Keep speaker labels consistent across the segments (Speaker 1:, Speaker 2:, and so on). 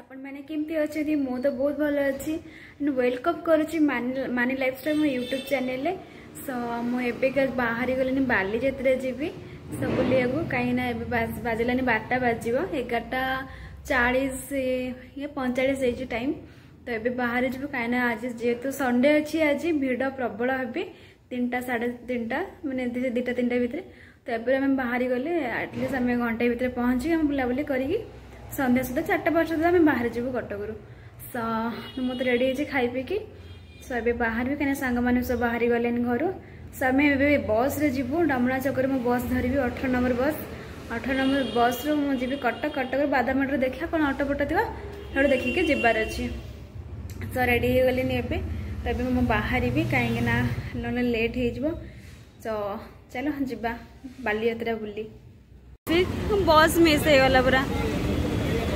Speaker 1: ଆପଣମାନେ କେମିତି ଅଛନ୍ତି ମୁଁ ତ ବହୁତ ଭଲ ଅଛି ଆଣ୍ଡ ୱେଲକମ୍ କରୁଛି ମାନି ଲାଇଫଷ୍ଟାଇଲ୍ ମୋ ୟୁଟ୍ୟୁବ୍ ଚ୍ୟାନେଲ୍ରେ ସୋ ମୁଁ ଏବେକା ବାହାରି ଗଲିଣି ବାଲିଯାତ୍ରା ଯିବି ସୋ ବୁଲିବାକୁ କାହିଁକିନା ଏବେ ବାଜିଲାନି ବାରଟା ବାଜିବ ଏଗାରଟା ଚାଳିଶ ଇଏ ପଇଁଚାଳିଶ ହେଇଛି ଟାଇମ୍ ତ ଏବେ ବାହାରି ଯିବୁ କାହିଁକିନା ଆଜି ଯେହେତୁ ସନ୍ଡେ ଅଛି ଆଜି ଭିଡ଼ ପ୍ରବଳ ହେବି ତିନିଟା ସାଢ଼େ ତିନିଟା ମାନେ ଦୁଇଟା ତିନିଟା ଭିତରେ ତ ଏବେ ଆମେ ବାହାରି ଗଲେ ଆଟଲିଷ୍ଟ ଆମେ ଘଣ୍ଟାଏ ଭିତରେ ପହଞ୍ଚିକି ଆମେ ବୁଲାବୁଲି କରିକି सन्ध्या सधा चारटा बाहर बाहे कटक सो मत रेडी खाइपिक सो ए बाह्र कहीँ साङ्गान सब बाह्र गले घरु आम ए बस्रे जु डमु चौक मस धरबि अठर नंबर बस अठर नम्बर बस्रु मि कटक कटक बादम देखिया अटोपटो हेर्नु देखिक अछ रेडी गा एउकिना नै लेट हु बस मिसला परा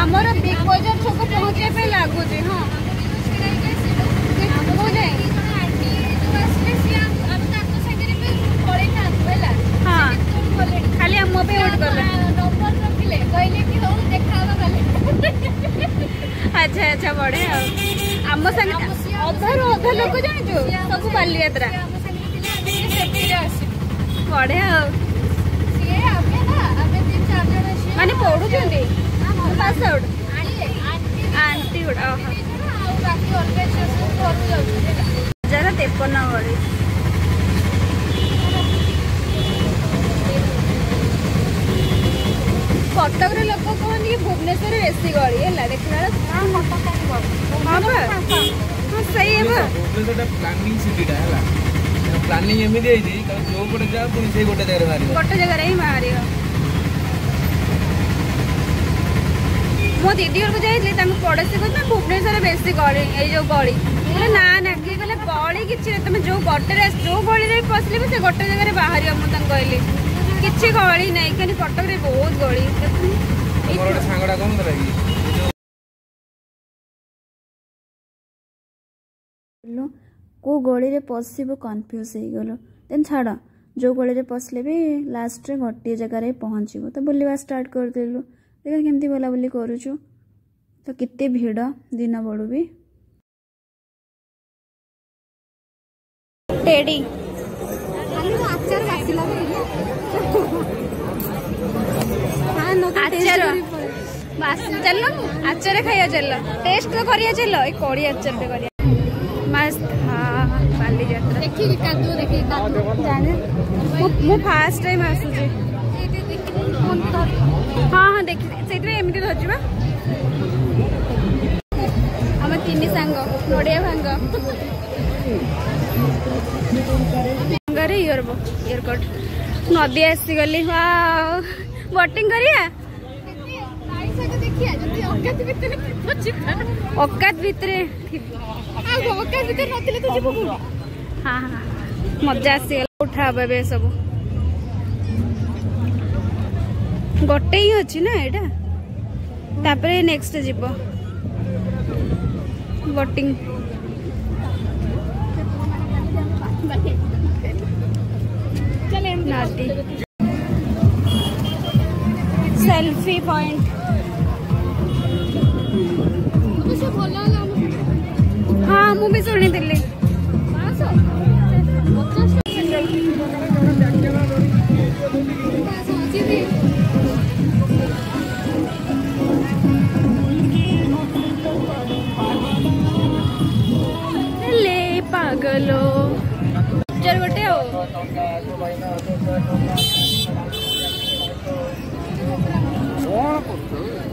Speaker 1: ଆମର ବିଗ୍ ବଜାର ଛକ ପହଞ୍ଚିବା ପାଇଁ ଲାଗୁଛି ହଁ ଖାଲି ଆମ ପାଇଁ ଗୋଟେ କଲେ ଆଚ୍ଛା ଆଚ୍ଛା ବଢ଼ିଆ ଆଉ ଆମ ସାଙ୍ଗେ ଅଧାରୁ ଅଧା ଲୋକ ଜାଣିଛୁ ସବୁ ବାଲିଯାତ୍ରା ବଢ଼ିଆ ଆଉ ମାନେ ପଢୁଛନ୍ତି ପାସଆଉଟ୍ ଆଣ୍ଟିଗୁଡ଼ ହଜାର ତେପନ ଭଳି କଟକରେ ଲୋକ କୁହନ୍ତି ଭୁବନେଶ୍ୱରରେ ବେଶୀ ଗଳି ହେଲା ଦେଖିଲା ହଁ ସେଇ ଏବେ
Speaker 2: ପ୍ଲାନିଂ ଏମିତି ହେଇଛି ଯୋଉ ପଟେ ଯାଅ ପୁଣି ସେଇ ଗୋଟେ ଜାଗାରେ ବାହାରିବ
Speaker 1: ଗୋଟେ ଜାଗାରେ ହିଁ ବାହାରିବ ଦିଦି ଘରକୁ ଯାଇଥିଲି ତମେ ପଡ଼ୋଶୀ କହୁଛ ଭୁବନେଶ୍ୱର ବେଶୀ ଗଳି ଏଇ ଯେଉଁ ଗଳି କହିଲେ ନା ନା କିଏ କହିଲେ ଗଳି କିଛି ନାହିଁ ତମେ ଯେଉଁ ଗୋଟେରେ ଯେଉଁ ଗଳିରେ ପଶିଲେ ବି ସେ ଗୋଟେ ଜାଗାରେ ବାହାରିବ ମୁଁ ତାଙ୍କୁ କହିଲି କିଛି ଗଳି ନାହିଁ କିନ୍ତୁ କଟକରେ ବହୁତ ଗଳି
Speaker 2: ସାଙ୍ଗଟା କ'ଣ
Speaker 1: କେଉଁ ଗଳିରେ ପଶିବୁ କନଫ୍ୟୁଜ୍ ହେଇଗଲୁ ଦେନ୍ ଛାଡ଼ ଯେଉଁ ଗଳିରେ ପଶିଲେ ବି ଲାଷ୍ଟରେ ଗୋଟିଏ ଜାଗାରେ ପହଞ୍ଚିବୁ ତ ବୁଲିବା ଷ୍ଟାର୍ଟ କରିଦେଲୁ ଦେଖିବା କେମିତି ବୁଲାବୁଲି କରୁଛୁ ତ କେତେ ଭିଡ଼ ଦିନ ବଳୁ ବି ଟେଡ଼ି বাস চাল আচারে খাইয়া চাল টেস্ট তো করিয়া চাল এই কড়ি আচারটা করিয়া মস্ত হ্যাঁ
Speaker 3: বালি যাত্রা দেখি কাদু
Speaker 1: দেখি কাদু জানে মু ফার্স্ট টাইম আসুছি হ্যাঁ হ্যাঁ দেখি সেইটা এমনি ধরছি বা ଭାଙ୍ଗ ନଡ଼ିଆ ଭାଙ୍ଗ ଭାଙ୍ଗରେ ଇୟର ଇୟର କଟ୍ ନଦୀ ଆସିଗଲି ବୋଟିଂ କରିବା ଅକାତ ଭିତରେ ହଁ ହଁ ମଜା ଆସିଗଲା ଉଠା ହବ ଏବେ ସବୁ ଗୋଟେ ହିଁ ଅଛି ନା ଏଇଟା ତାପରେ ନେକ୍ସଟ ଯିବ वोटिंग सेल्फी
Speaker 4: पॉइंट हाँ मुझे भी सुनी दिल्ली हाँ, 좋아하는 것들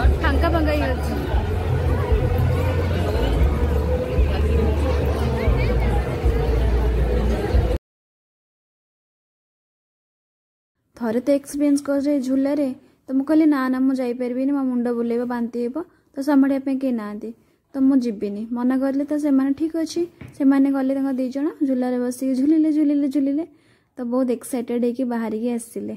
Speaker 4: ଫାଙ୍କା ଫାଙ୍କା ହିଁ ଅଛି ଥରେ ତ ଏକ୍ସପିରିଏନ୍ସ କରେ ଝୁଲାରେ ତ ମୁଁ କହିଲି ନା ନା ମୁଁ ଯାଇପାରିବିନି ମୋ ମୁଣ୍ଡ ବୁଲେଇବ ବାନ୍ତି ହେବ ତ ସମ୍ଭାଳିବା ପାଇଁ କେହି ନାହାନ୍ତି ତ ମୁଁ ଯିବିନି ମନା କରିଲେ ତ ସେମାନେ ଠିକ୍ ଅଛି ସେମାନେ ଗଲେ ତାଙ୍କ ଦୁଇ ଜଣ ଝୁଲାରେ ବସିକି ଝୁଲିଲେ ଝୁଲିଲେ ଝୁଲିଲେ ତ ବହୁତ ଏକ୍ସାଇଟେଡ଼ ହେଇକି ବାହାରିକି ଆସିଲେ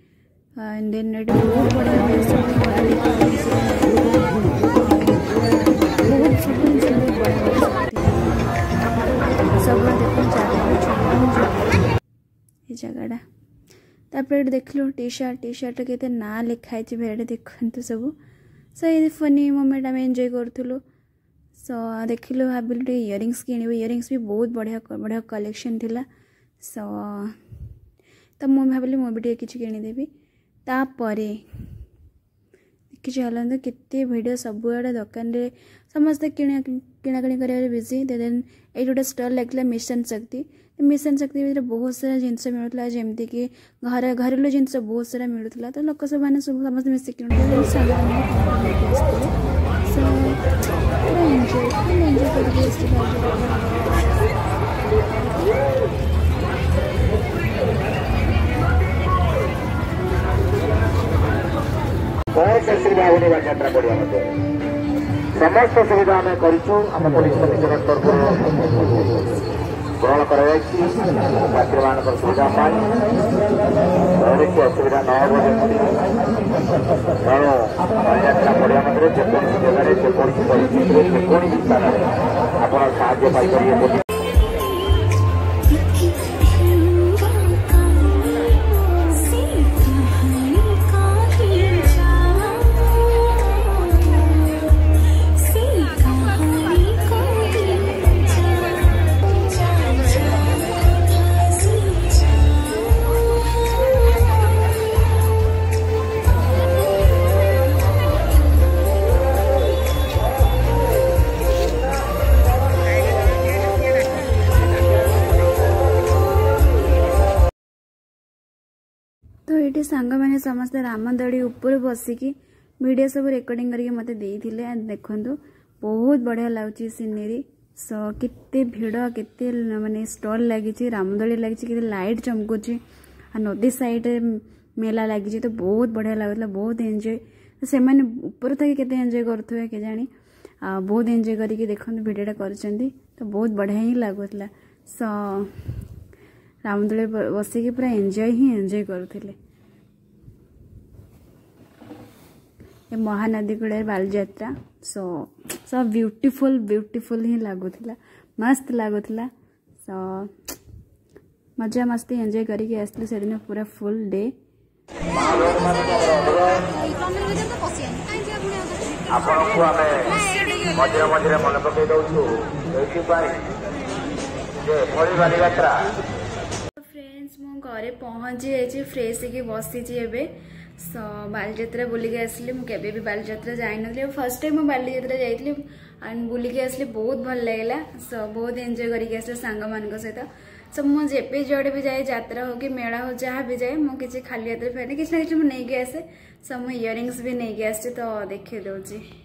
Speaker 4: and then it will put a ये जगह तापर देख लु टी सार्ट टी सार्ट के ना लिखाई भेड़े देखते तो सब सो ये फनी मोमेंट आम एंजय करूँ सो देखिलु भाविलु टे इयरिंगस किणु इयरिंगस भी बहुत बढ़िया बढ़िया कलेक्शन थी सो तो मुझे भाविली मुझे किणीदेवी ତାପରେ ଦେଖିଛ ହେଲାନ୍ତୁ କେତେ ଭିଡ଼ିଓ ସବୁଆଡ଼େ ଦୋକାନରେ ସମସ୍ତେ କିଣା କିଣାକିଣି କରିବାରେ ବିଜି ଦେନ୍ ଏଇଠି ଗୋଟେ ଷ୍ଟଲ୍ ଲାଗିଥିଲା ମିଶନ ଶକ୍ତି ମିଶନ ଶକ୍ତି ଭିତରେ ବହୁତ ସାରା ଜିନିଷ ମିଳୁଥିଲା ଯେମିତିକି ଘର ଘରେଲୁ ଜିନିଷ ବହୁତ ସାରା ମିଳୁଥିଲା ତ ଲୋକ ସବୁମାନେ ସବୁ ସମସ୍ତେ ମିଶି କିଣୁଥିଲେ ଏନ୍ଜୟ ଏନ୍ଜୟ କରିକି ଆସିଥିଲେ
Speaker 5: କୌଣସି ଅସୁବିଧା ହେବନି ବାଲିଯାତ୍ରା ପଡ଼ିଆ ମଧ୍ୟ ସମସ୍ତ ସୁବିଧା ଆମେ କରିଛୁ ଆମ ପୋଲିସ କମିଶନର ତରଫରୁ ଗ୍ରହଣ କରାଯାଇଛି ଯାତ୍ରୀମାନଙ୍କର ସୁବିଧା ପାଇଁ କୌଣସି ଅସୁବିଧା ନ ହେବ ଯେମିତି ତେଣୁ ବାଲିଯାତ୍ରା ପଡ଼ିଆ ମଧ୍ୟରେ ଯେକୌଣସି ଜାଗାରେ ଯେକୌଣସି ପରିସ୍ଥିତିରେ ଯେକୌଣସି ସ୍ଥାନରେ ଆପଣ ସାହାଯ୍ୟ ପାଇପାରିବେ ବୋଲି
Speaker 4: गोटे सांग मैंने समस्त रामदड़ी उपर बसिकी भिड सब रेकर्डिंग करके मत देखु बहुत बढ़िया लगुच सिनेरी सो के भिड़ के मानते स्टल लगी रामदड़ी लगी लाइट चमकुच नदी सैड मेला लगी तो बहुत बढ़िया लगुला बहुत एंजय तो से मैंने उपर था केंजय करुवे के बहुत एंजय कर देखते भिडटा कर बहुत बढ़िया ही लगुला सो बस कि पूरा एंजय ही एंजय करुले ଏ ମହାନଦୀକୂଳରେ Baliyatra so so beautiful beautiful ହିଁ ଲାଗୁଥିଲା ମସ୍ତ ଲାଗୁଥିଲା ସୋ ମଜା ମସ୍ତି ଏନ୍ଜୟ କରିକି ଆସିଲୁ ସେଦିନ ପୁରା ଫୁଲ୍ ଡେ
Speaker 5: ଆପଣଙ୍କୁ ଆମେ ମଝିରେ ମଝିରେ ମନେ ପକେଇ ଦେଉଛୁ ଏଇଥିପାଇଁ ଯେ ଏଭଳି ବାଲିଯାତ୍ରା
Speaker 4: ଫ୍ରେଣ୍ଡସ୍ ମୁଁ ଘରେ ପହଞ୍ଚି ଯାଇଛି ଫ୍ରେଶ୍ ହେଇକି ବସିଛି ଏବେ सो बाजात्रा बुलिकी आसली मुझे बाजात्रा जाइनि फर्स्ट टाइम मुझे बाजात्रा जा बुलिकी आसली बहुत भल लगे सो बहुत एंजय करके आस सांग सहित सो मुझे जोड़े भी जाए जरा हो कि मेला हो जहाँ भी जाए मुझे किसी खाली हाथ फैन किसी ना कि मुझे नहींक आसे सो मुझ इयरिंगस भी नहींक आस तो देखे दूसरी